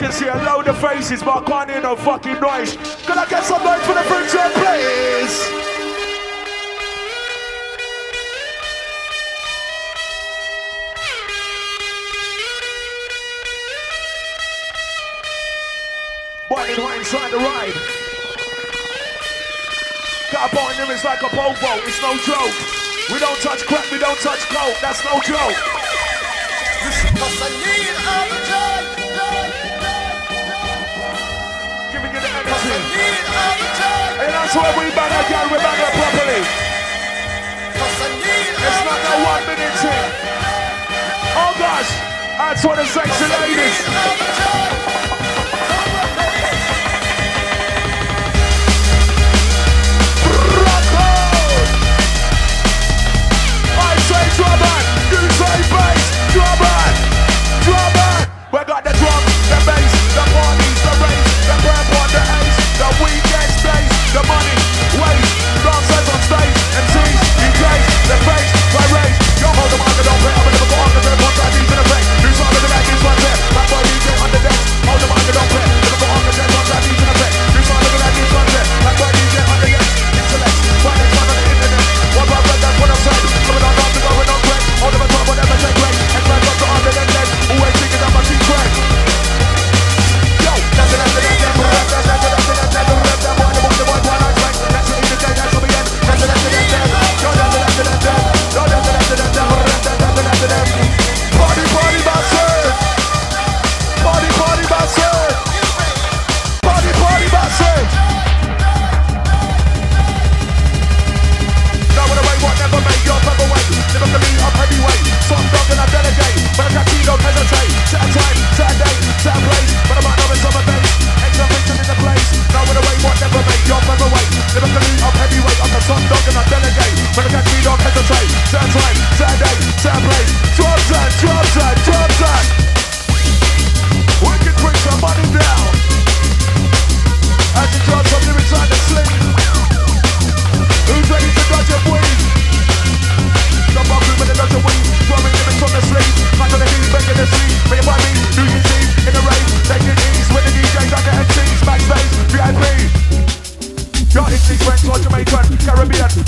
can see a load of faces, but I can't hear no fucking noise. Can I get some noise for the bridge and please? Burning I inside the ride. Got a bone in it's like a bobo, it's no joke. We don't touch crap, we don't touch coke, that's no joke. Listen. And that's why we bang a girl, we bang her properly. It's not a one minute thing. Oh gosh, that's what want to ladies.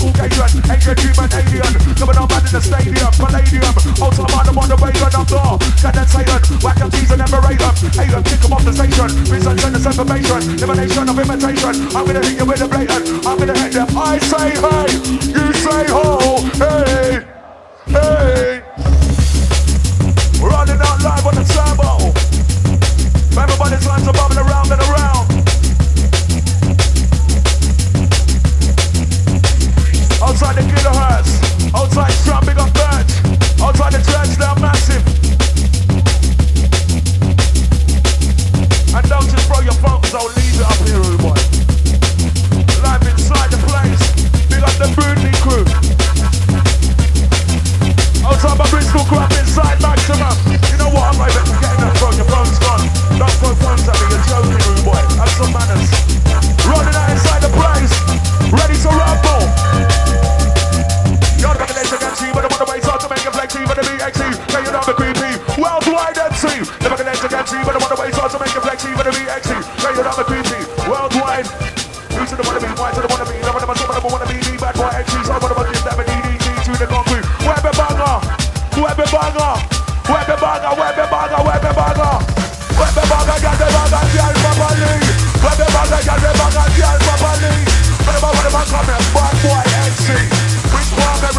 Ukrainian, Adrian Dream and Alien Coming on bad in the stadium, Palladium Also I'm on them on the way run up door Condensation, whack up cheese and emerator Alien, kick them off the station Research and disinformation, elimination of imitation I'm gonna hit you with a blatant, I'm gonna hit them I say hey, you say ho, hey, hey XE, wanna be XE, right on the PC, worldwide. Who's the wanna be, why to the one to be, never never wanna be, bad boy XE, so I wanna be, never need ED to the concrete. Webber banger, webber banger, webber banger, webber banger, webber banger. Webber banger, get the banger, get properly. Webber banger, get the banger, get properly. Whatever, whatever, come here, bad boy XE. Which one, the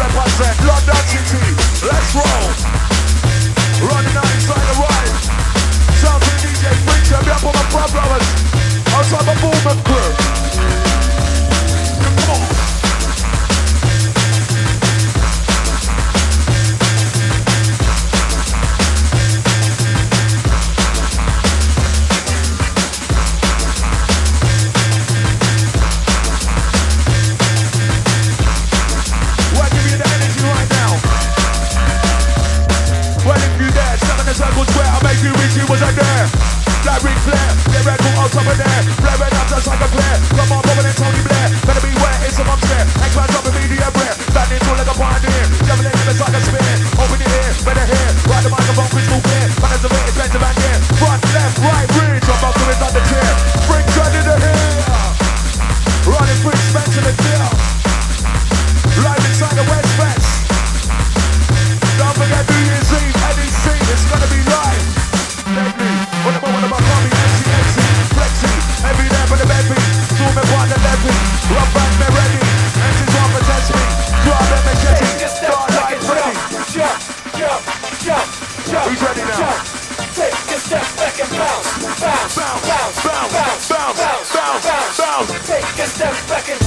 record swear I made you wish you was a there. Like Ric Flair, lyrical on top of there, flaring up just like a flare. take a step back and